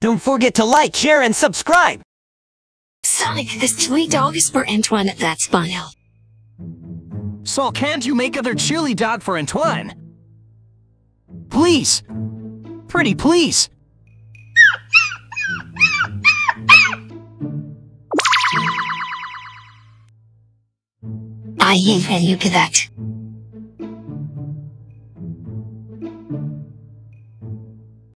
Don't forget to like, share, and subscribe. Sonic, this chili dog is for Antoine. That's Bono. So can't you make other chili dog for Antoine? Please. Pretty please. I hate when you for that.